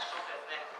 そうですね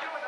do with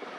Obrigado. Né?